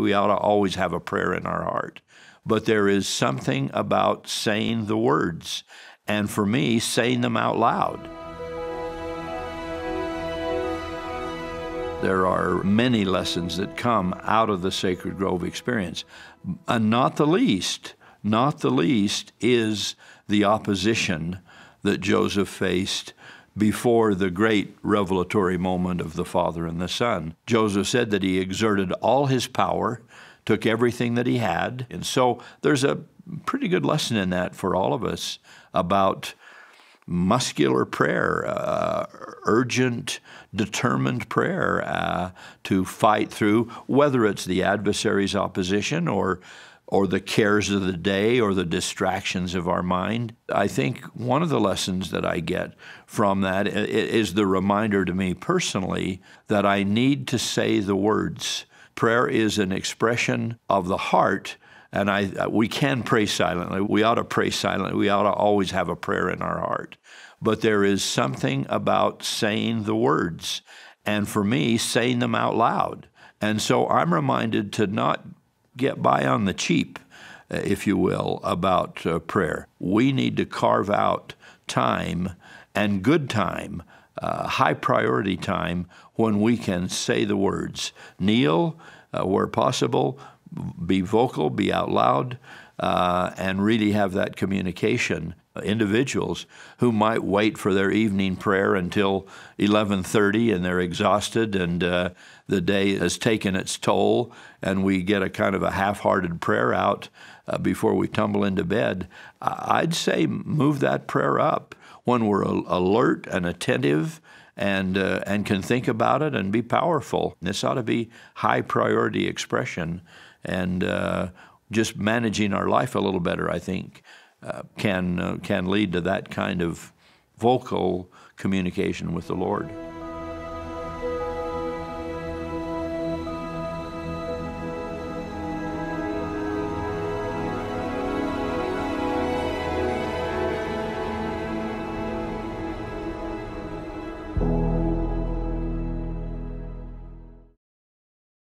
We ought to always have a prayer in our heart. But there is something about saying the words, and for me, saying them out loud. There are many lessons that come out of the Sacred Grove experience, and not the least, not the least is the opposition that Joseph faced before the great revelatory moment of the Father and the Son. Joseph said that he exerted all his power, took everything that he had. And so there's a pretty good lesson in that for all of us about muscular prayer, uh, urgent, determined prayer uh, to fight through, whether it's the adversary's opposition or or the cares of the day or the distractions of our mind. I think one of the lessons that I get from that is the reminder to me personally that I need to say the words. Prayer is an expression of the heart and I, we can pray silently. We ought to pray silently. We ought to always have a prayer in our heart. But there is something about saying the words, and for me, saying them out loud. And so I'm reminded to not get by on the cheap, uh, if you will, about uh, prayer. We need to carve out time and good time, uh, high priority time, when we can say the words. Kneel uh, where possible, be vocal, be out loud, uh, and really have that communication individuals who might wait for their evening prayer until 11:30 and they're exhausted and uh, the day has taken its toll and we get a kind of a half-hearted prayer out uh, before we tumble into bed i'd say move that prayer up. When we're alert and attentive and uh, and can think about it and be powerful this ought to be high priority expression and uh, just managing our life a little better i think uh, can, uh, can lead to that kind of vocal communication with the Lord.